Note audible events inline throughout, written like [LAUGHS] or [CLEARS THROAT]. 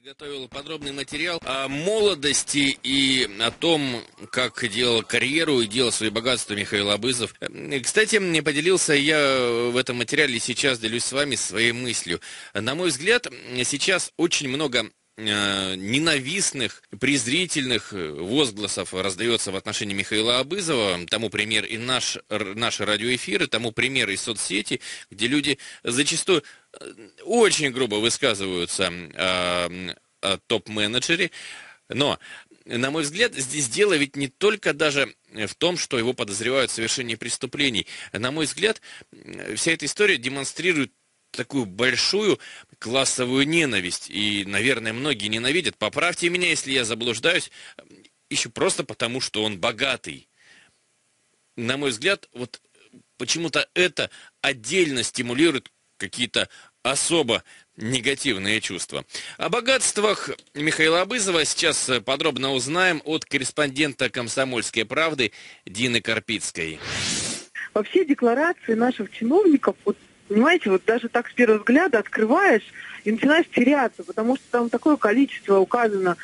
подготовил подробный материал о молодости и о том, как делал карьеру и делал свои богатства Михаил Абызов. Кстати, мне поделился я в этом материале сейчас делюсь с вами своей мыслью. На мой взгляд, сейчас очень много э, ненавистных, презрительных возгласов раздается в отношении Михаила Абызова. Тому пример и наш, наши радиоэфиры, тому пример и соцсети, где люди зачастую очень грубо высказываются э, о топ-менеджере, но, на мой взгляд, здесь дело ведь не только даже в том, что его подозревают в совершении преступлений. На мой взгляд, вся эта история демонстрирует такую большую классовую ненависть. И, наверное, многие ненавидят. Поправьте меня, если я заблуждаюсь, еще просто потому, что он богатый. На мой взгляд, вот почему-то это отдельно стимулирует какие-то особо негативные чувства. О богатствах Михаила Абызова сейчас подробно узнаем от корреспондента «Комсомольской правды» Дины Карпицкой. Во все декларации наших чиновников, вот, понимаете, вот даже так с первого взгляда открываешь и начинаешь теряться, потому что там такое количество указано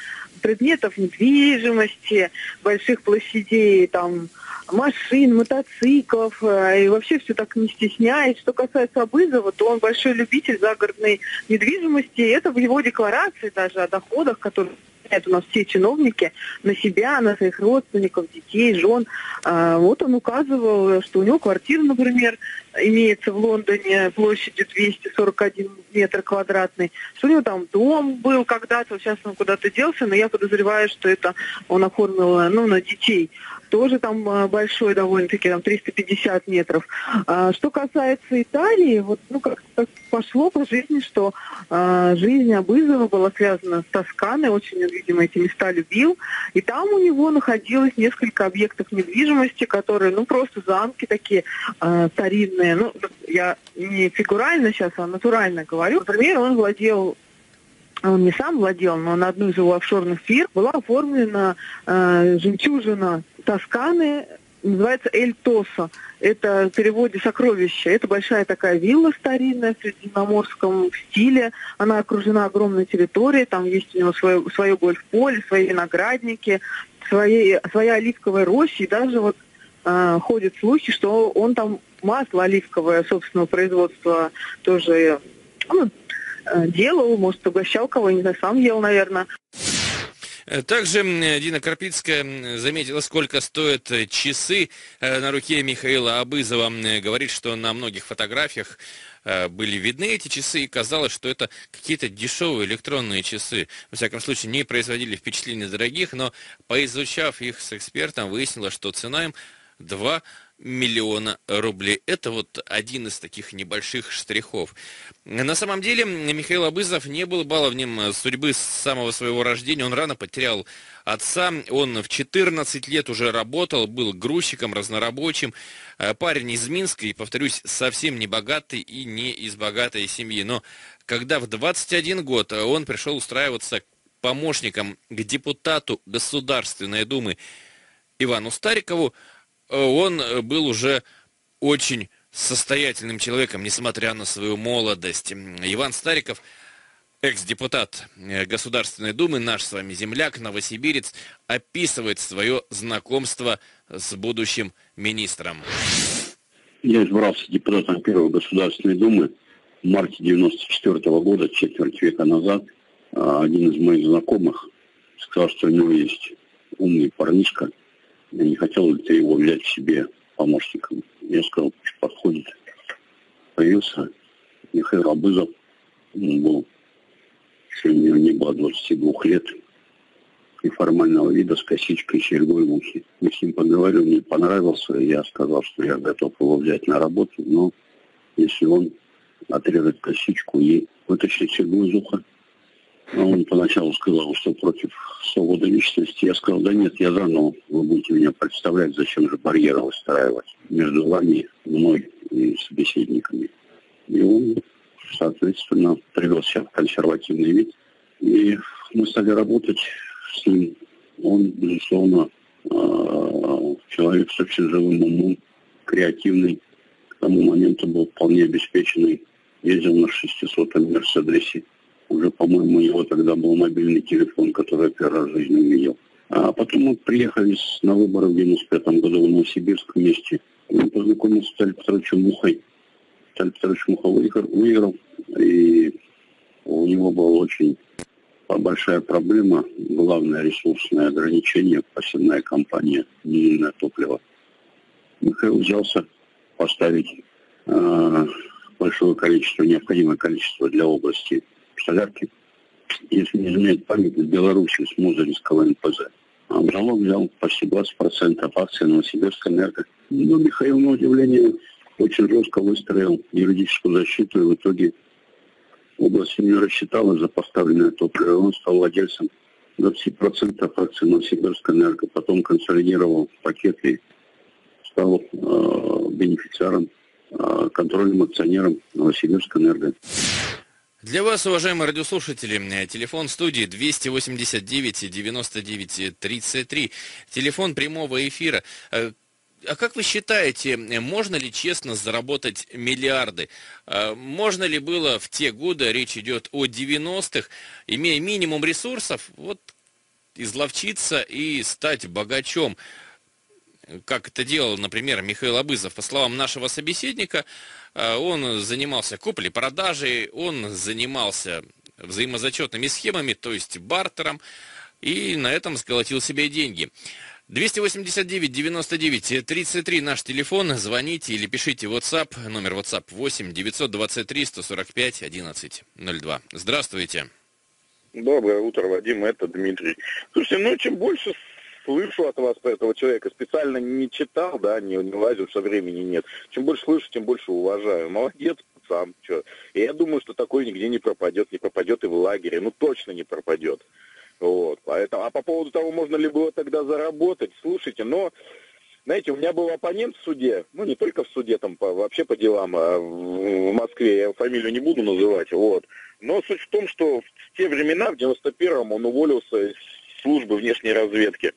предметов недвижимости, больших площадей, там, машин, мотоциклов, э, и вообще все так не стесняет. Что касается Абызова, то он большой любитель загородной недвижимости, и это в его декларации даже о доходах, которые у нас все чиновники на себя, на своих родственников, детей, жен. А, вот он указывал, что у него квартира, например, имеется в Лондоне площадью 241 метр квадратный, что у него там дом был когда-то, сейчас он куда-то делся, но я подозреваю, что это он оформил ну, на детей тоже там а, большой довольно-таки, там 350 метров. А, что касается Италии, вот ну как пошло по жизни, что а, жизнь Абызова была связана с Тосканой, очень он, видимо, эти места любил, и там у него находилось несколько объектов недвижимости, которые, ну просто замки такие старинные, ну я не фигурально сейчас, а натурально говорю. Например, он владел он не сам владел, но на одну из его офшорных фирм была оформлена э, жемчужина Тосканы, называется Эль Тосо. Это в переводе «сокровище». Это большая такая вилла старинная в средиземноморском стиле. Она окружена огромной территорией. Там есть у него свое, свое гольф-поле, свои виноградники, свои, своя оливковая роща. И даже вот э, ходят слухи, что он там масло оливковое собственного производства тоже ну, делал, может, угощал кого, не знаю, сам ел, наверное. Также Дина Карпицкая заметила, сколько стоят часы э, на руке Михаила Абызова. Говорит, что на многих фотографиях э, были видны эти часы, и казалось, что это какие-то дешевые электронные часы. Во всяком случае, не производили впечатления дорогих, но поизучав их с экспертом, выяснилось, что цена им 2 миллиона рублей. Это вот один из таких небольших штрихов. На самом деле Михаил Абызов не был баловнем судьбы с самого своего рождения. Он рано потерял отца. Он в 14 лет уже работал, был грузчиком, разнорабочим. Э, парень из Минска, и, повторюсь, совсем не богатый и не из богатой семьи. Но когда в 21 год он пришел устраиваться помощником к депутату Государственной Думы Ивану Старикову, Э, он э, был уже очень состоятельным человеком, несмотря на свою молодость. Иван Стариков, экс-депутат э, Государственной Думы, наш с вами земляк, новосибирец, описывает свое знакомство с будущим министром. Я избрался депутатом Первой Государственной Думы в марте 94 -го года, четверть века назад. А, один из моих знакомых сказал, что у него есть умный парнишка – я не хотел ли ты его взять себе помощником. Я сказал, что подходит. Появился Михаил Абызов. Он был, еще не было 22 лет. И формального вида с косичкой серьгой в ухе. Мы с ним поговорили, мне понравился. Я сказал, что я готов его взять на работу, но если он отрезать косичку и вытащить серьгу из уха, он поначалу сказал, что против свободы личности. Я сказал, да нет, я заново. Вы будете меня представлять, зачем же барьеры выстраивать между вами, мной и собеседниками. И он, соответственно, привел себя в консервативный вид. И мы стали работать с ним. Он, безусловно, а, человек с очень живым умом, креативный. К тому моменту был вполне обеспеченный. Ездил на 600-м Мерседесе Уже, по-моему, у него тогда был мобильный телефон, который первый раз в жизни увидел. А потом мы приехали на выборы в 95 году в Новосибирск вместе. Он познакомился с Виталием Петровичем Мухой. Виталий Петрович Муха выиграл, и у него была очень большая проблема, главное ресурсное ограничение, посевная компания, дизельное топливо. Михаил взялся поставить э, большое количество, необходимое количество для области солярки. Если не изменяет память, в Беларуси с Музыринского НПЗ. А в залог взял почти 20% акций Новосибирской энерго. Но Михаил, на удивление, очень жестко выстроил юридическую защиту, и в итоге область не рассчитала за поставленное топливо. Он стал владельцем 20% акций Новосибирской энерго, потом консолидировал пакет и стал э, бенефициаром, э, контрольным акционером Новосибирской энерго. Для вас, уважаемые радиослушатели, телефон студии 289 99 33, телефон прямого эфира. Э, а как вы считаете, можно ли честно заработать миллиарды? Э, можно ли было в те годы, речь идет о 90-х, имея минимум ресурсов, вот изловчиться и стать богачом? Как это делал, например, Михаил Абызов. По словам нашего собеседника, э, он занимался куплей-продажей, он занимался взаимозачетными схемами, то есть бартером, и на этом сколотил себе деньги. 289 99 33 наш телефон. Звоните или пишите WhatsApp. Номер WhatsApp 8 923 145 11 02. Здравствуйте. Доброе утро, Вадим, это Дмитрий. Слушайте, ну чем больше слышу от вас про этого человека, специально не читал, да, не, не лазил, что времени нет. Чем больше слышу, тем больше уважаю. Молодец, сам, что. И я думаю, что такой нигде не пропадет, не пропадет и в лагере, ну точно не пропадет. Вот, поэтому, а по поводу того, можно ли было тогда заработать, слушайте, но, знаете, у меня был оппонент в суде, ну, не только в суде, там, по, вообще по делам а в, в Москве, я фамилию не буду называть, вот. Но суть в том, что в те времена, в 91-м, он уволился из службы внешней разведки.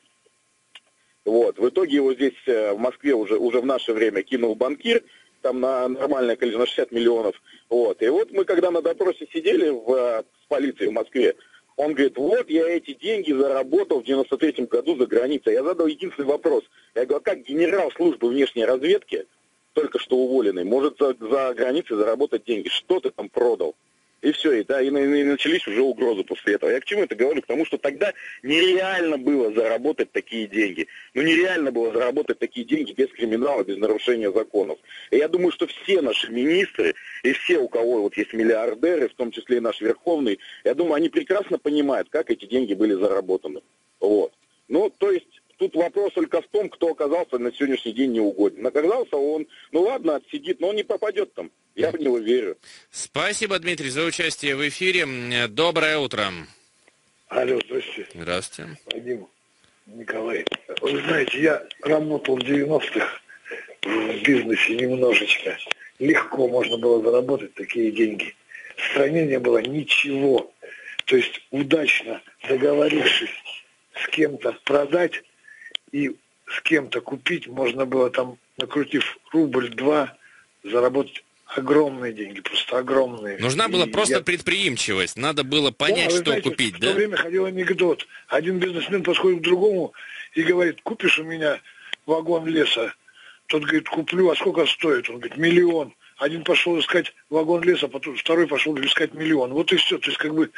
Вот, в итоге его здесь э, в Москве уже, уже в наше время кинул банкир, там на нормальное количество, на 60 миллионов. Вот. И вот мы, когда на допросе сидели в, э, в полиции в Москве, он говорит, вот я эти деньги заработал в 93-м году за границей. Я задал единственный вопрос. Я говорю, а как генерал службы внешней разведки, только что уволенный, может за, за границей заработать деньги? Что ты там продал? И все, и, да, и, и начались уже угрозы после этого. Я к чему это говорю? Потому что тогда нереально было заработать такие деньги. Ну, нереально было заработать такие деньги без криминала, без нарушения законов. И я думаю, что все наши министры и все, у кого вот есть миллиардеры, в том числе и наш Верховный, я думаю, они прекрасно понимают, как эти деньги были заработаны. Вот. Ну, то есть Тут вопрос только в том, кто оказался на сегодняшний день неугоден. Оказался он, ну ладно, отсидит, но он не попадет там. Я в него верю. Спасибо, Дмитрий, за участие в эфире. Доброе утро. Алло, здравствуйте. Здравствуйте. Вадим, Николай. Вы знаете, я работал в 90-х в бизнесе немножечко. Легко можно было заработать такие деньги. В стране не было ничего. То есть удачно договорившись с кем-то продать, и с кем-то купить, можно было там, накрутив рубль-два, заработать огромные деньги, просто огромные. Нужна была и просто я... предприимчивость, надо было понять, да, что знаете, купить, в да? В то время ходил анекдот. Один бизнесмен подходит к другому и говорит, купишь у меня вагон леса? Тот говорит, куплю, а сколько стоит? Он говорит, миллион. Один пошел искать вагон леса, потом второй пошел искать миллион. Вот и все. То есть как бы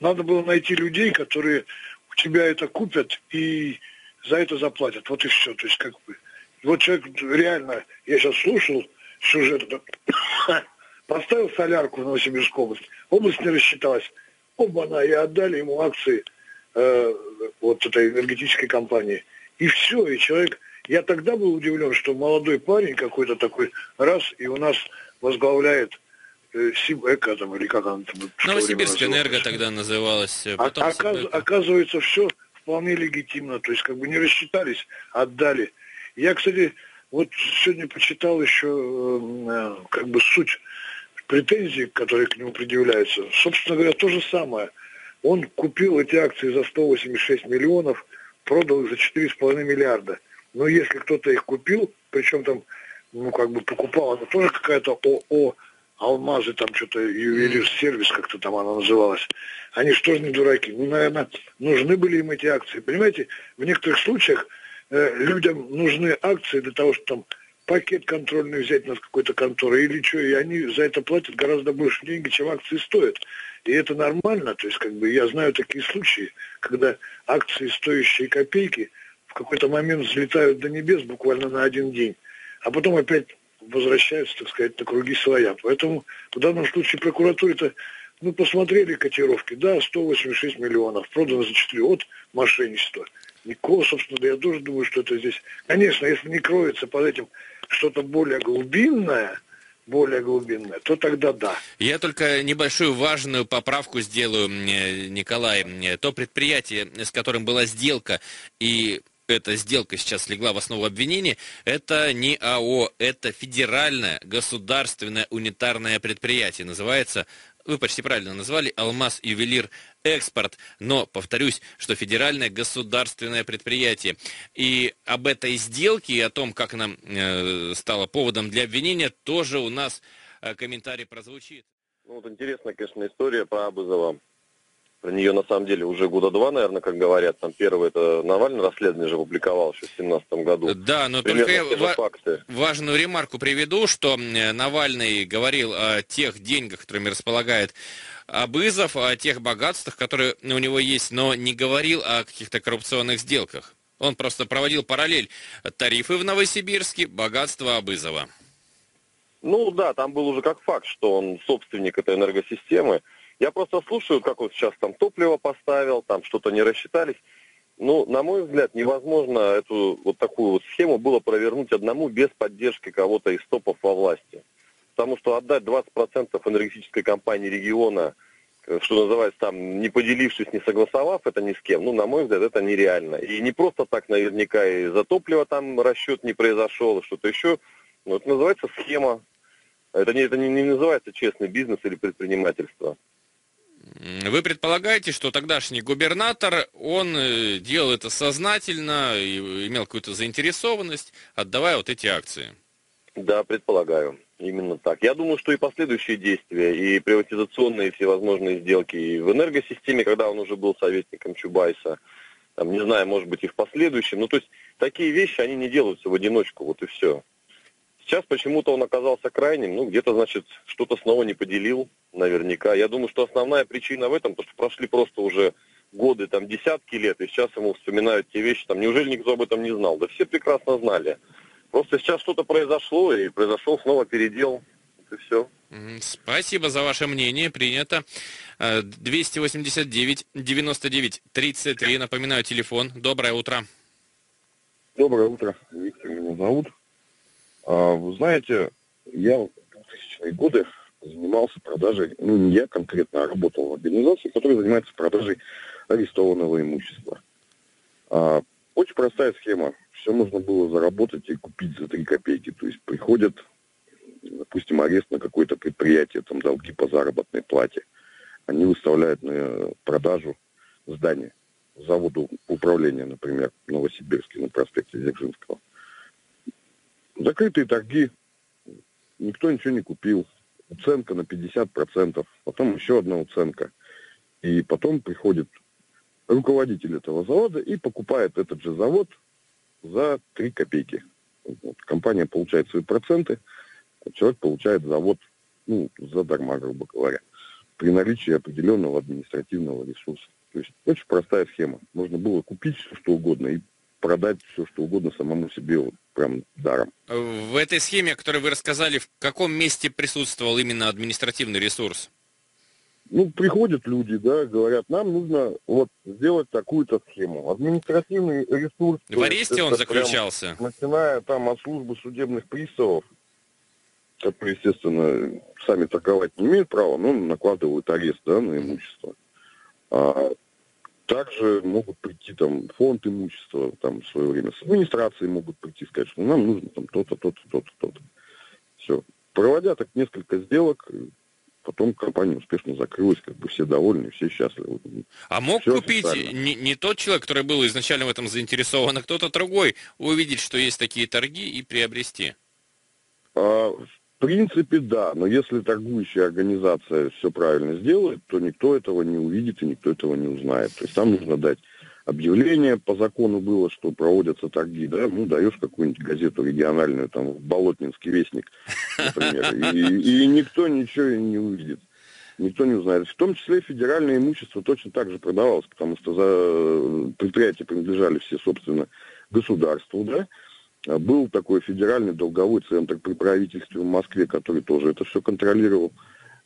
надо было найти людей, которые у тебя это купят и за это заплатят. Вот и все. То есть как бы. Вот человек реально, я сейчас слушал сюжет, [COUGHS] поставил солярку в Новосибирскую область, область не рассчиталась. Оба-на, и отдали ему акции э, вот этой энергетической компании. И все, и человек... Я тогда был удивлен, что молодой парень какой-то такой, раз, и у нас возглавляет э, Сибэко, там, или как она там... Новосибирская энерго тогда называлась. Э, потом а, оказ, оказывается, все вполне легитимно, то есть как бы не рассчитались, отдали. Я, кстати, вот сегодня почитал еще э, как бы суть претензий, которые к нему предъявляются. Собственно говоря, то же самое. Он купил эти акции за 186 миллионов, продал их за 4,5 миллиарда. Но если кто-то их купил, причем там, ну, как бы покупал, это тоже какая-то ООО алмазы, там что-то ювелир-сервис, как-то там она называлась. Они что же не дураки? Ну, наверное, нужны были им эти акции. Понимаете, в некоторых случаях э, людям нужны акции для того, чтобы там пакет контрольный взять над какой-то конторой или что, и они за это платят гораздо больше денег, чем акции стоят. И это нормально, то есть как бы я знаю такие случаи, когда акции, стоящие копейки, в какой-то момент взлетают до небес буквально на один день, а потом опять возвращаются, так сказать, на круги своя. Поэтому в данном случае прокуратуре-то, ну, посмотрели котировки, да, 186 миллионов, продано за 4 от мошенничества. Никакого, собственно, я тоже думаю, что это здесь... Конечно, если не кроется под этим что-то более глубинное, более глубинное, то тогда да. Я только небольшую важную поправку сделаю, Николай. То предприятие, с которым была сделка, и эта сделка сейчас легла в основу обвинения, это не АО, это федеральное государственное унитарное предприятие. Называется, вы почти правильно назвали, «Алмаз Ювелир Экспорт». Но, повторюсь, что федеральное государственное предприятие. И об этой сделке и о том, как она э, стала поводом для обвинения, тоже у нас э, комментарий прозвучит. Ну, вот интересная, конечно, история про Абызова. Про нее на самом деле уже года два, наверное, как говорят. Там первый это Навальный расследование же публиковал еще в 2017 году. Да, но Примерно только я факты. важную ремарку приведу, что Навальный говорил о тех деньгах, которыми располагает Абызов, о тех богатствах, которые у него есть, но не говорил о каких-то коррупционных сделках. Он просто проводил параллель. Тарифы в Новосибирске, богатство Абызова. Ну да, там был уже как факт, что он собственник этой энергосистемы. Я просто слушаю, как вот сейчас там топливо поставил, там что-то не рассчитались. Ну, на мой взгляд, невозможно эту вот такую вот схему было провернуть одному без поддержки кого-то из топов во власти. Потому что отдать 20% энергетической компании региона, э, что называется, там, не поделившись, не согласовав это ни с кем, ну, на мой взгляд, это нереально. И не просто так наверняка и за топливо там расчет не произошел, что-то еще. Ну, это называется схема. Это не, это не, не называется честный бизнес или предпринимательство. Вы предполагаете, что тогдашний губернатор, он э, делал это сознательно, и имел какую-то заинтересованность, отдавая вот эти акции? Да, предполагаю. Именно так. Я думаю, что и последующие действия, и приватизационные всевозможные сделки, и в энергосистеме, когда он уже был советником Чубайса, там, не знаю, может быть, и в последующем. Ну, то есть, такие вещи, они не делаются в одиночку, вот и все. Сейчас почему-то он оказался крайним, ну, где-то, значит, что-то снова не поделил, наверняка. Я думаю, что основная причина в этом, потому что прошли просто уже годы, там, десятки лет, и сейчас ему вспоминают те вещи, там, неужели никто об этом не знал? Да все прекрасно знали. Просто сейчас что-то произошло, и произошел снова передел, и все. Спасибо за ваше мнение, принято. 289 99 33, напоминаю, телефон. Доброе утро. Доброе утро, Виктор меня зовут. А, вы знаете, я в 2000-е годы занимался продажей, ну не я конкретно, а работал в организации, которая занимается продажей арестованного имущества. А, очень простая схема. Все можно было заработать и купить за 3 копейки. То есть приходят, допустим, арест на какое-то предприятие, там долги по заработной плате. Они выставляют на продажу здание заводу управления, например, в Новосибирске на проспекте Дзержинского. Закрытые торги, никто ничего не купил. Уценка на 50%, потом еще одна уценка. И потом приходит руководитель этого завода и покупает этот же завод за 3 копейки. Вот. Компания получает свои проценты, а человек получает завод ну, задарма, грубо говоря, при наличии определенного административного ресурса. То есть очень простая схема. Можно было купить что угодно и продать все, что угодно самому себе вот, прям даром. В этой схеме, о которой вы рассказали, в каком месте присутствовал именно административный ресурс? Ну, приходят люди, да, говорят, нам нужно вот сделать такую-то схему. Административный ресурс... В аресте он заключался? Прям, начиная там от службы судебных приставов, которые, естественно, сами торговать не имеют права, но накладывают арест, да, на имущество. А также могут прийти там фонд имущества там в свое время, с администрации могут прийти сказать, что нам нужно там то-то, то-то, то-то, то-то. Все. Проводя так несколько сделок, потом компания успешно закрылась, как бы все довольны, все счастливы. А мог все купить не, не тот человек, который был изначально в этом заинтересован, а кто-то другой, увидеть, что есть такие торги и приобрести? А, В принципе, да, но если торгующая организация все правильно сделает, то никто этого не увидит и никто этого не узнает. То есть там нужно дать объявление по закону было, что проводятся торги, да, ну, даешь какую-нибудь газету региональную, там, Болотнинский вестник, например, и, и никто ничего не увидит, никто не узнает. В том числе федеральное имущество точно так же продавалось, потому что за предприятия принадлежали все, собственно, государству, да, был такой федеральный долговой центр при правительстве в Москве, который тоже это все контролировал.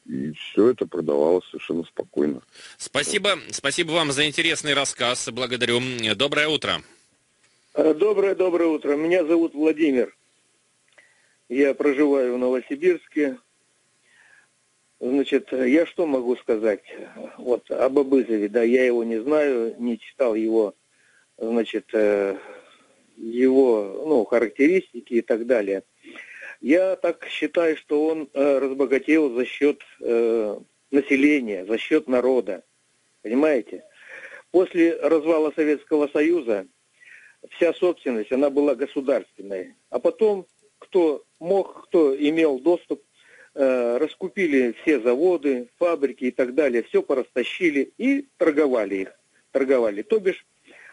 И все это продавалось совершенно спокойно. Спасибо, спасибо вам за интересный рассказ. Благодарю. Доброе утро. Э, доброе, доброе утро. Меня зовут Владимир. Я проживаю в Новосибирске. Значит, я что могу сказать? Вот об Абызове, да, я его не знаю, не читал его, значит, э, его, ну, характеристики и так далее. Я так считаю, что он э, разбогател за счет э, населения, за счет народа. Понимаете? После развала Советского Союза вся собственность, она была государственной. А потом, кто мог, кто имел доступ, э, раскупили все заводы, фабрики и так далее, все порастащили и торговали их. Торговали. То бишь,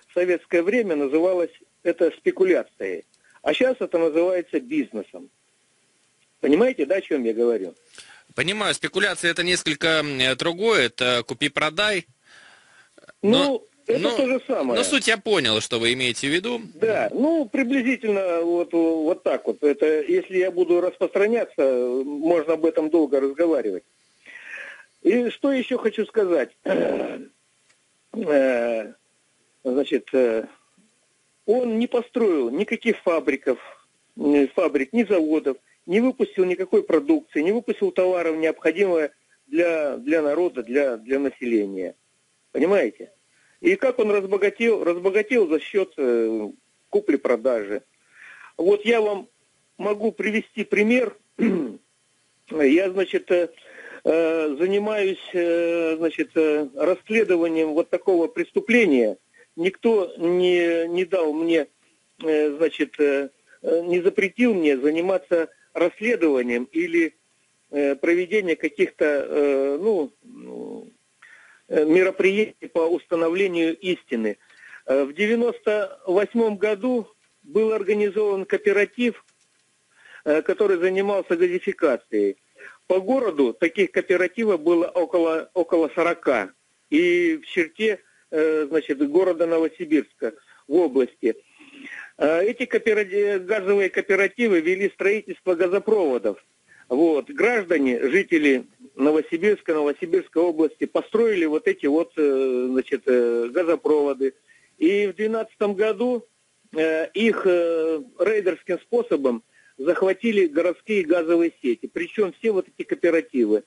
в советское время называлось это спекуляцией. А сейчас это называется бизнесом. Понимаете, да, о чем я говорю? Понимаю, спекуляция это несколько другое, это купи-продай. Но, ну, это но, то же самое. Но суть я понял, что вы имеете в виду. Да, ну, приблизительно вот, вот так вот. Это, если я буду распространяться, можно об этом долго разговаривать. И что еще хочу сказать. [CLEARS THROAT] Э, значит, э, он не построил никаких фабриков, фабрик, ни заводов, не выпустил никакой продукции, не выпустил товаров, необходимого для, для народа, для, для населения. Понимаете? И как он разбогател? Разбогател за счет э, купли-продажи. Вот я вам могу привести пример. [CLEARS THROAT] я, значит, э, э, занимаюсь, э, значит, э, расследованием вот такого преступления. Никто не, не дал мне, э, значит, э, э не запретил мне заниматься расследованием или проведением каких-то ну, мероприятий по установлению истины. В 1998 году был организован кооператив, который занимался газификацией. По городу таких кооперативов было около, около 40. И в черте значит, города Новосибирска в области – Э, эти кооперативы, газовые кооперативы вели строительство газопроводов. Вот. Граждане, жители Новосибирска, Новосибирской области построили вот эти вот э, значит, э, газопроводы. И в 2012 году их рейдерским способом захватили городские газовые сети. Причем все вот эти кооперативы.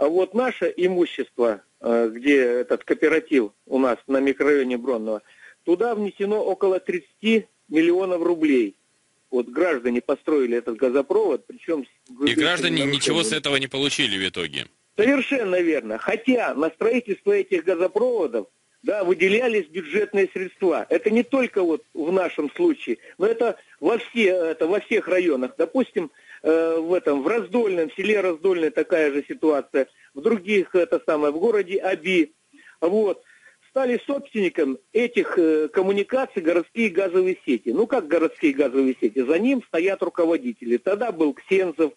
А вот наше имущество, где этот кооператив у нас на микрорайоне Бронного, туда внесено около 30 миллионов рублей. Вот граждане построили этот газопровод, причем... И граждане ничего с этого не получили в итоге. Совершенно верно. Хотя на строительство этих газопроводов да, выделялись бюджетные средства. Это не только вот в нашем случае, но это во, все, это во всех районах. Допустим, э, в этом в Раздольном, в селе Раздольное такая же ситуация, в других это самое, в городе Аби. Вот стали собственником этих э, коммуникаций городские газовые сети. Ну как городские газовые сети? За ним стоят руководители. Тогда был Ксензов.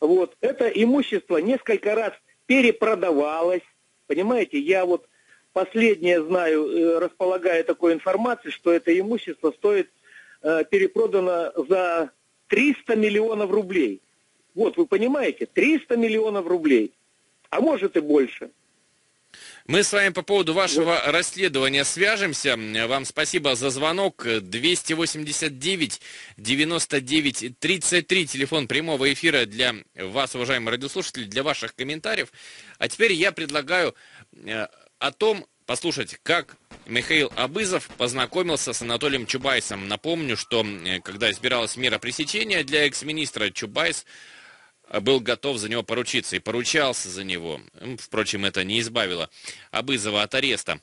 Вот. Это имущество несколько раз перепродавалось. Понимаете, я вот последнее знаю, э, располагая такой информацией, что это имущество стоит э, перепродано за 300 миллионов рублей. Вот, вы понимаете, 300 миллионов рублей, а может и больше. Мы с вами по поводу вашего расследования свяжемся. Вам спасибо за звонок. 289 99 33, телефон прямого эфира для вас, уважаемые радиослушатели, для ваших комментариев. А теперь я предлагаю э, о том послушать, как Михаил Абызов познакомился с Анатолием Чубайсом. Напомню, что э, когда избиралась мера пресечения для экс-министра, Чубайс был готов за него поручиться и поручался за него. Впрочем, это не избавило Абызова от ареста.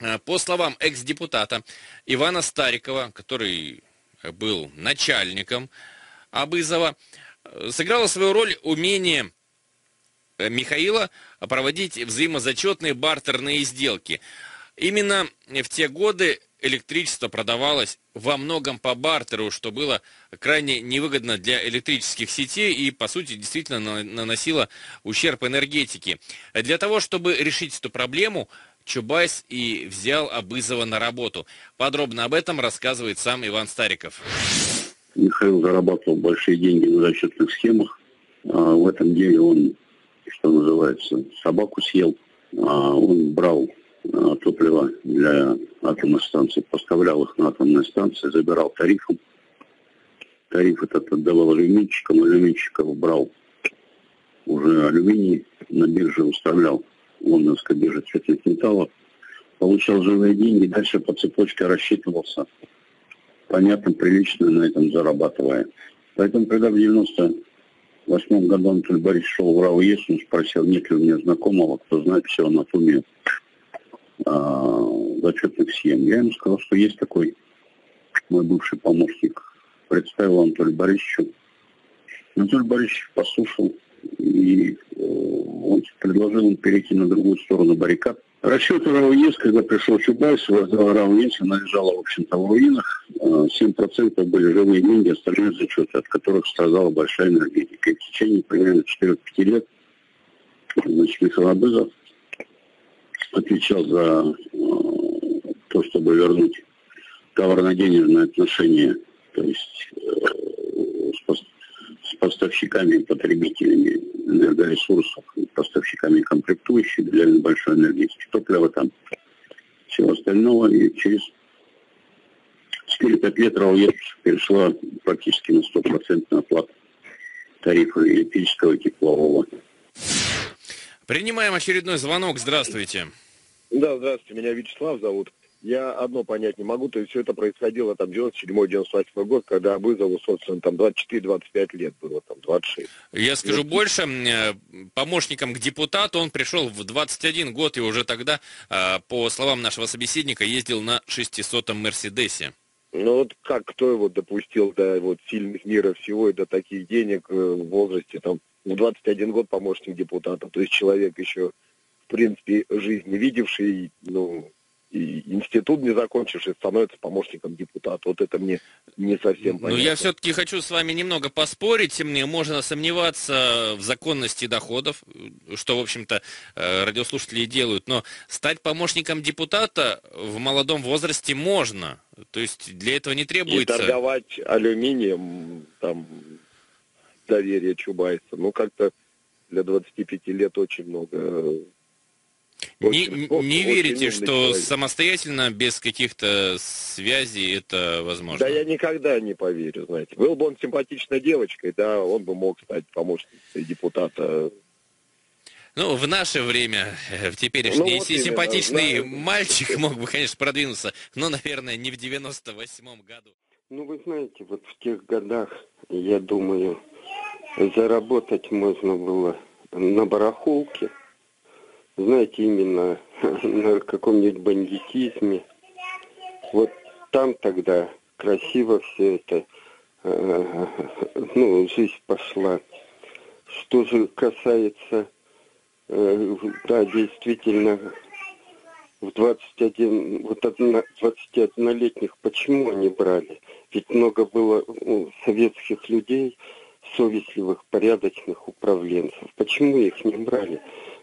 Э, по словам экс-депутата Ивана Старикова, который был начальником Абызова, Сыграло свою роль умение Михаила проводить взаимозачетные бартерные сделки. Именно в те годы электричество продавалось во многом по бартеру, что было крайне невыгодно для электрических сетей и, по сути, действительно наносило ущерб энергетике. Для того, чтобы решить эту проблему, Чубайс и взял Абызова на работу. Подробно об этом рассказывает сам Иван Стариков. Михаил зарабатывал большие деньги на расчетных схемах. А в этом деле он, что называется, собаку съел. А он брал а, топливо для атомных станций, поставлял их на атомные станции, забирал тарифом. Тариф этот отдавал алюминщикам, алюминщиков брал уже алюминий, на бирже выставлял лондонской бирже цветных металлов, получал живые деньги, дальше по цепочке рассчитывался, понятно, прилично на этом зарабатывая. Поэтому, когда в 98 году Анатолий Борисович шел в РАО он спросил, нет ли у меня знакомого, кто знает все анатомию а, зачетных схем. Я ему сказал, что есть такой мой бывший помощник. Представил Анатолию Борисовичу. Анатолий Борисович послушал, и э, он предложил им перейти на другую сторону баррикад. Расчет РАОЕС, когда пришел Чубайс, РАОЕС, она лежала, в общем-то, в руинах. 7% э, были живые деньги, остальные зачеты, от которых страдала большая энергетика. И в течение примерно 4-5 лет значит, Михаил Абызов отвечал за э, то, чтобы вернуть товарно-денежные отношения, то есть поставщиками и потребителями энергоресурсов, поставщиками комплектующих для большой энергетики, топлива там, всего остального. И через 4-5 лет РАОЕС перешла практически на 100% оплату тарифа электрического и теплового. Принимаем очередной звонок. Здравствуйте. Да, здравствуйте. Меня Вячеслав зовут. Я одно понять не могу, то есть все это происходило там 97-98 год, когда Абызову, собственно, там 24-25 лет было, там 26. Я скажу вот. больше, э, помощником к депутату он пришел в 21 год и уже тогда, э, по словам нашего собеседника, ездил на 600-м Мерседесе. Ну вот как, кто его допустил до вот сильных мира всего и до таких денег э, в возрасте, там, в 21 год помощник депутата, то есть человек еще, в принципе, жизни видевший, ну, и институт не закончивший становится помощником депутата. Вот это мне не совсем понятно. Ну, я все-таки хочу с вами немного поспорить. Мне можно сомневаться в законности доходов, что, в общем-то, э, радиослушатели и делают. Но стать помощником депутата в молодом возрасте можно. То есть для этого не требуется... И торговать алюминием, там, доверие Чубайса. Ну, как-то для 25 лет очень много не, не верите, что человек. самостоятельно, без каких-то связей это возможно? Да я никогда не поверю, знаете. Был бы он симпатичной девочкой, да, он бы мог стать помощницей депутата. Ну, в наше время, э, в теперешний, ну, вот симпатичный именно, мальчик [LAUGHS] мог бы, конечно, продвинуться, но, наверное, не в 98-м году. Ну, вы знаете, вот в тех годах, я думаю, заработать можно было на барахолке – знаете, именно [LAUGHS] на каком-нибудь бандитизме. Вот там тогда красиво все это, э, ну, жизнь пошла. Что же касается, э, да, действительно, в 21, вот 21-летних, почему они брали? Ведь много было советских людей, совестливых, порядочных управленцев. Почему их не брали?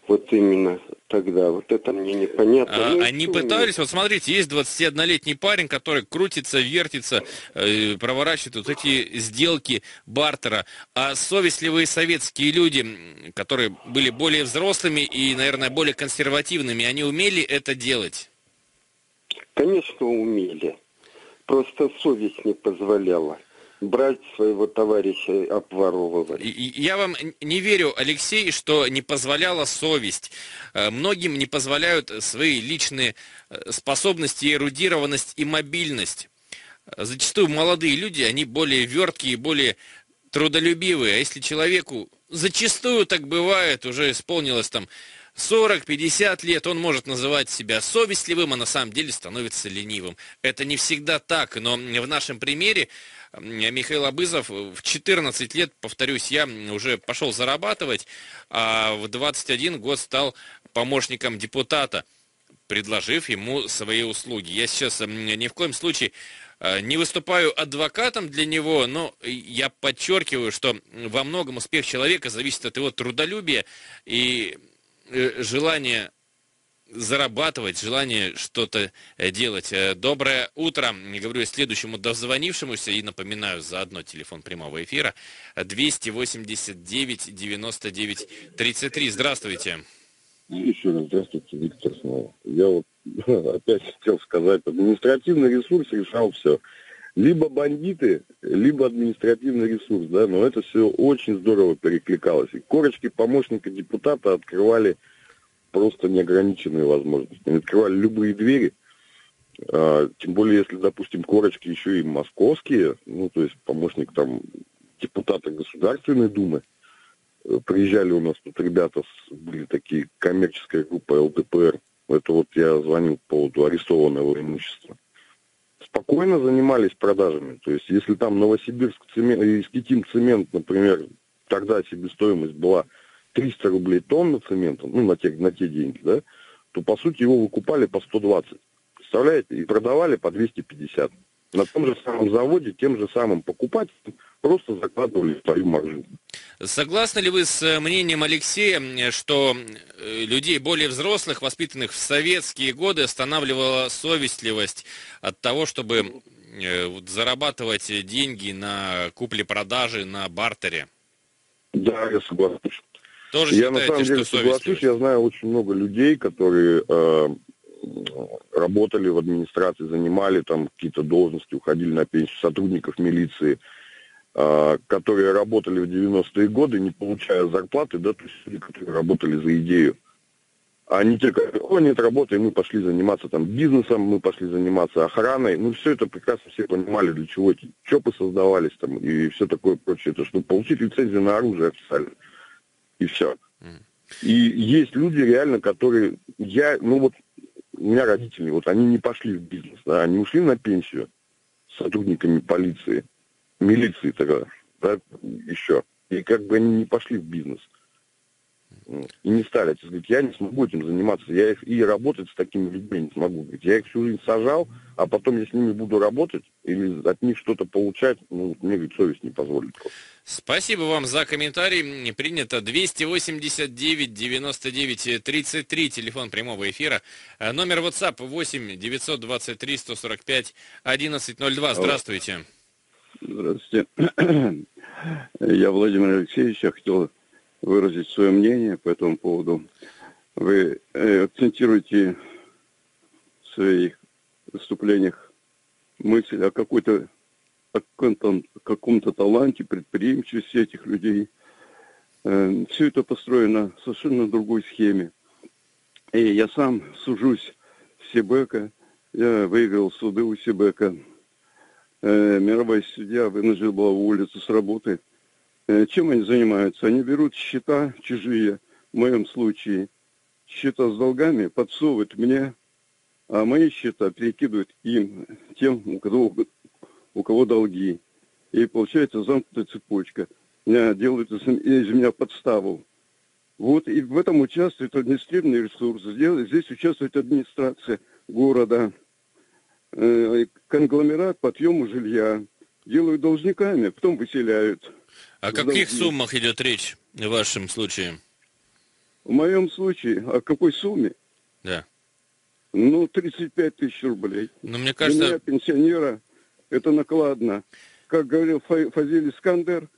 вот именно тогда. Вот это мне непонятно. А, ну, они пытались, вот смотрите, есть 21-летний парень, который крутится, вертится, э, проворачивает вот эти сделки бартера. А совестливые советские люди, которые были более взрослыми и, наверное, более консервативными, они умели это делать? Конечно, умели. Просто совесть не позволяла брать своего товарища, обворовывать. Я вам не верю, Алексей, что не позволяла совесть. Э, многим не позволяют свои личные э, способности, эрудированность и мобильность. Зачастую молодые люди, они более верткие, более трудолюбивые. А если человеку, зачастую так бывает, уже исполнилось там 40-50 лет он может называть себя совестливым, а на самом деле становится ленивым. Это не всегда так, но в нашем примере Михаил Абызов в 14 лет, повторюсь, я уже пошел зарабатывать, а в 21 год стал помощником депутата, предложив ему свои услуги. Я сейчас ни в коем случае э, не выступаю адвокатом для него, но я подчеркиваю, что во многом успех человека зависит от его трудолюбия и э, желания зарабатывать, желание что-то э, делать. Э, доброе утро, говорю я следующему дозвонившемуся и напоминаю заодно телефон прямого эфира 289 99 33. Здравствуйте. Еще раз здравствуйте, Виктор снова. Я вот [LAUGHS] опять хотел сказать, административный ресурс решал все. Либо бандиты, либо административный ресурс, да, но это все очень здорово перекликалось. И корочки помощника депутата открывали просто неограниченные возможности. Они открывали любые двери, а, тем более, если, допустим, корочки еще и московские, ну, то есть помощник там депутата Государственной Думы, э, приезжали у нас тут ребята, были такие коммерческая группа ЛДПР, это вот я звонил по поводу арестованного имущества. Спокойно занимались продажами. То есть, если там Новосибирск цемент, Искитим цемент, например, тогда себестоимость была 300 рублей тонна цемента, ну, на те, на те деньги, да, то, по сути, его выкупали по 120. Представляете? И продавали по 250. На том же самом заводе, тем же самым покупателям просто закладывали свою маржу. Согласны ли вы с э, мнением Алексея, что э, людей более взрослых, воспитанных в советские годы, останавливала совестливость от того, чтобы э, зарабатывать деньги на купле-продаже, на бартере? Да, я согласен. Тоже я на самом деле соглашусь, я знаю очень много людей, которые э, работали в администрации, занимали там какие-то должности, уходили на пенсию сотрудников милиции, э, которые работали в 90-е годы, не получая зарплаты, да, то есть люди, которые работали за идею. А они те, о, нет работы, мы пошли заниматься там бизнесом, мы пошли заниматься охраной. Ну, все это прекрасно все понимали, для чего эти ЧОПы создавались там и все такое прочее. Это чтобы получить лицензию на оружие официально и все. И есть люди реально, которые, я, ну вот, у меня родители, вот они не пошли в бизнес, да, они ушли на пенсию с сотрудниками полиции, милиции тогда, да, еще. И как бы они не пошли в бизнес. И не стали. Говорит, я не смогу этим заниматься. Я их и работать с такими людьми не смогу. Говорит, я их всю жизнь сажал, а потом я с ними буду работать или от них что-то получать, ну, мне, говорит, совесть не позволит. Спасибо вам за комментарий. Принято 289 99 33, телефон прямого эфира. Э, номер WhatsApp 8 923 145 1102. Здравствуйте. Здравствуйте. [CLEARS THROAT] Я Владимир Алексеевич. Я хотел выразить свое мнение по этому поводу. Вы э, акцентируете в своих выступлениях мысль о какой-то о каком-то, каком-то таланте, предприимчивости этих людей. Э, все это построено в совершенно другой схеме. И я сам сужусь Сибека, я выиграл суды у Сибека. Э, мировая судья вынуждена была уволиться с работы – чем они занимаются? Они берут счета чужие, в моем случае, счета с долгами, подсовывают мне, а мои счета перекидывают им, тем, у кого, у кого долги. И получается замкнутая цепочка. Делают из, из меня подставу. Вот и в этом участвует административный ресурс. Здесь участвует администрация города, э, конгломерат по отъему жилья. Делают должниками, потом выселяют. О каких суммах идет речь в вашем случае? В моем случае, о какой сумме? Да. Ну, 35 тысяч рублей. Но мне кажется... Для меня, пенсионера, это накладно. Как говорил Фазиль Искандер,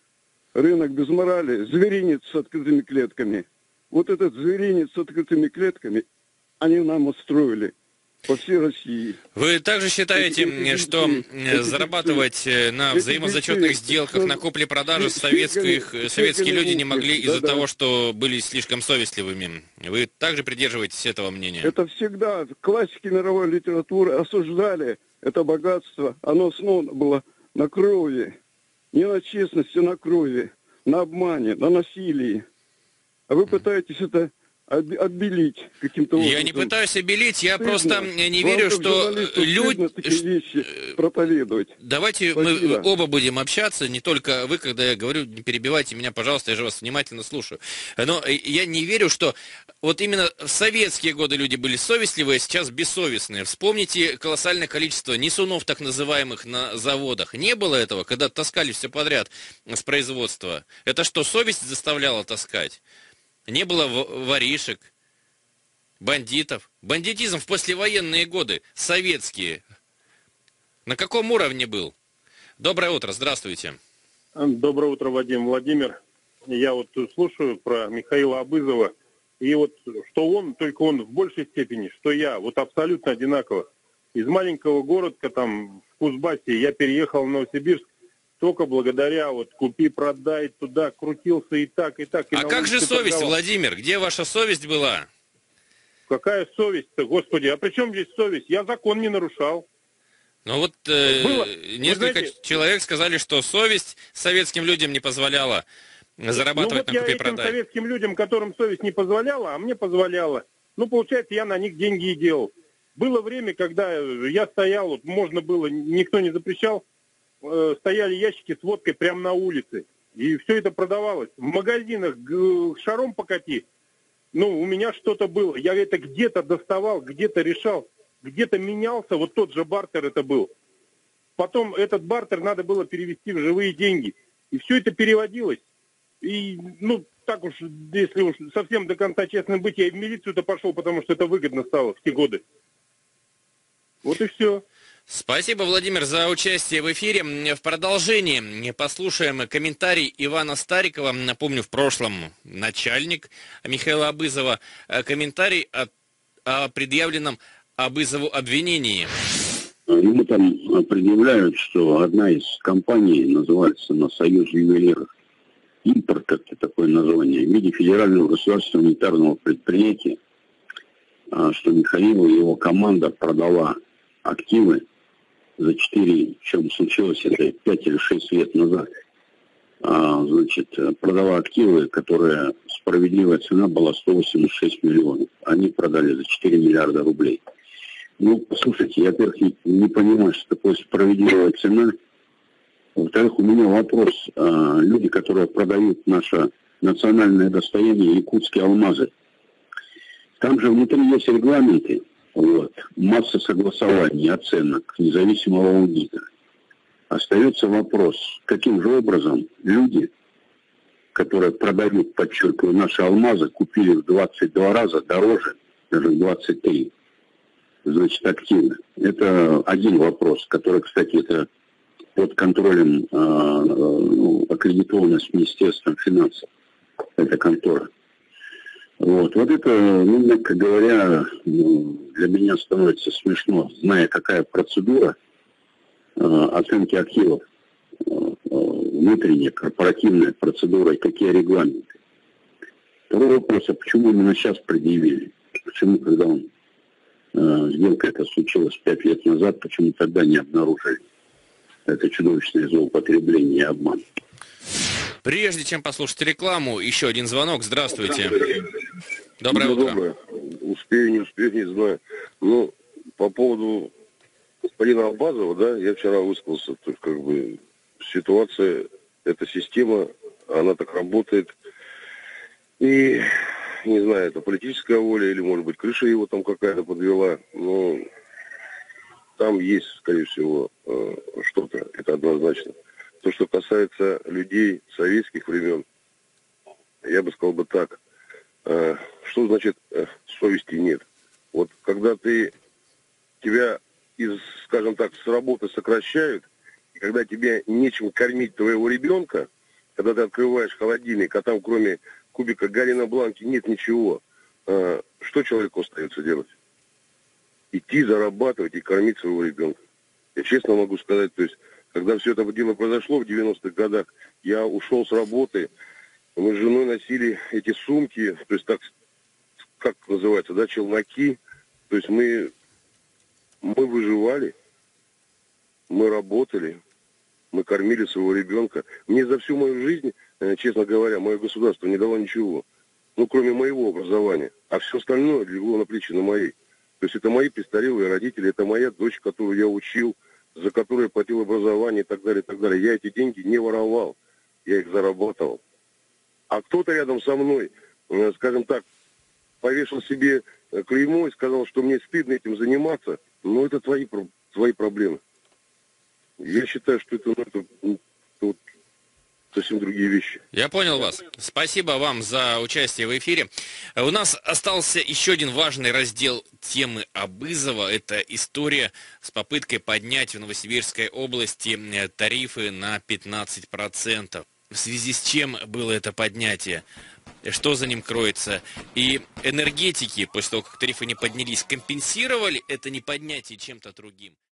рынок без морали, зверинец с открытыми клетками. Вот этот зверинец с открытыми клетками они нам устроили по всей России. Вы также считаете, что зарабатывать э, на взаимозачетных сделках, на купле-продаже советских, советские люди не могли из-за того, что были слишком совестливыми? Вы также придерживаетесь этого мнения? Это всегда классики мировой литературы осуждали это богатство. Оно основано было на крови. Не на честности, а на крови, на обмане, на насилии. А вы пытаетесь это отбелить каким-то образом. Я не пытаюсь обелить, я стыдно. просто не Вам верю, что люди... такие вещи проповедовать. Давайте Спасибо. мы оба будем общаться, не только вы, когда я говорю, не перебивайте меня, пожалуйста, я же вас внимательно слушаю. Но я не верю, что вот именно в советские годы люди были совестливые, а сейчас бессовестные. Вспомните колоссальное количество несунов так называемых на заводах. Не было этого, когда таскали все подряд с производства. Это что, совесть заставляла таскать? Не было воришек, бандитов. Бандитизм в послевоенные годы, советские. На каком уровне был? Доброе утро, здравствуйте. Доброе утро, Вадим Владимир. Я вот слушаю про Михаила Абызова. И вот что он, только он в большей степени, что я, вот абсолютно одинаково. Из маленького городка там в Кузбассе я переехал в Новосибирск только благодаря вот купи, продай туда, крутился и так, и так. И а как же совесть, продавал. Владимир? Где ваша совесть была? Какая совесть-то, господи? А при чем здесь совесть? Я закон не нарушал. Ну вот э, Было. несколько знаете, человек сказали, что совесть советским людям не позволяла зарабатывать ну, вот на купи-продай. советским людям, которым совесть не позволяла, а мне позволяла. Ну, получается, я на них деньги и делал. Было время, когда я стоял, вот можно было, никто не запрещал, Э, стояли ящики с водкой прямо на улице. И все это продавалось. В магазинах шаром покати. Ну, у меня что-то было. Я это где-то доставал, где-то решал, где-то менялся. Вот тот же бартер это был. Потом этот бартер надо было перевести в живые деньги. И все это переводилось. И, ну, так уж, если уж совсем до конца честным быть, я в милицию-то пошел, потому что это выгодно стало в те годы. Вот и все. Спасибо, Владимир, за участие в эфире. В продолжении послушаем комментарий Ивана Старикова. Напомню, в прошлом начальник Михаила Абызова. Э, комментарий о, о предъявленном Абызову обвинении. Ему там предъявляют, что одна из компаний называется на Союз ювелиров. Импорт это такое название. В виде федерального государственного унитарного предприятия, а, что Михаил и его команда продала активы за 4, чем случилось это 5 или 6 лет назад, а, значит, продала активы, которые справедливая цена была 186 миллионов. Они продали за 4 миллиарда рублей. Ну, послушайте, я, во-первых, не, не понимаю, что такое справедливая цена. Во-вторых, у меня вопрос. А, люди, которые продают наше национальное достояние, якутские алмазы, там же внутри есть регламенты. Вот. Масса согласований, оценок независимого аудитора. Остается вопрос, каким же образом люди, которые продают, подчеркиваю, наши алмазы, купили в 22 раза дороже, даже в 23, значит, активно. Это один вопрос, который, кстати, это под контролем э, ну, аккредитованность Министерством финансов, эта контора. Вот, вот это, ну, мягко говоря, ну, для меня становится смешно, зная, какая процедура э, оценки активов, э, внутренняя корпоративная процедура и какие регламенты. Второй вопрос, а почему именно сейчас предъявили? Почему, когда он, э, сделка эта случилась пять лет назад, почему тогда не обнаружили это чудовищное злоупотребление и обман? Прежде чем послушать рекламу, еще один звонок. Здравствуйте. Доброе утро. Доброе. Успею, не успею, не знаю. Ну, по поводу господина Абазова, да, я вчера высказался, то есть как бы ситуация, эта система, она так работает. И, не знаю, это политическая воля или, может быть, крыша его там какая-то подвела, но там есть, скорее всего, э, что-то, это однозначно. То, что касается людей советских времен, я бы сказал бы так. Э, что значит э, совести нет? Вот когда ты тебя из, скажем так, с работы сокращают, и когда тебе нечем кормить твоего ребенка, когда ты открываешь холодильник, а там кроме кубика Гарина Бланки нет ничего, э, что человеку остается делать? Идти зарабатывать и кормить своего ребенка. Я честно могу сказать, то есть когда все это дело произошло в 90-х годах, я ушел с работы, мы с женой носили эти сумки, то есть так, как называется, да, челноки. То есть мы, мы выживали, мы работали, мы кормили своего ребенка. Мне за всю мою жизнь, э, честно говоря, мое государство не дало ничего. ну, кроме моего образования. А все остальное легло на плечи на мои. То есть это мои престарелые родители, это моя дочь, которую я учил, за которую я платил образование и так далее, и так далее. Я эти деньги не воровал, я их зарабатывал. А кто-то рядом со мной, э, скажем так, повешал себе э, клеймо и сказал, что мне стыдно этим заниматься, ну, это твои, твои проблемы. Я считаю, что это, ну, это, ну, это вот совсем другие вещи. Я понял вас. Спасибо вам за участие в эфире. У нас остался еще один важный раздел темы Абызова. Это история с попыткой поднять в Новосибирской области э, тарифы на 15%. В связи с чем было это поднятие? Что за ним кроется? И энергетики, после того, как тарифы не поднялись, компенсировали это неподнятие чем-то другим?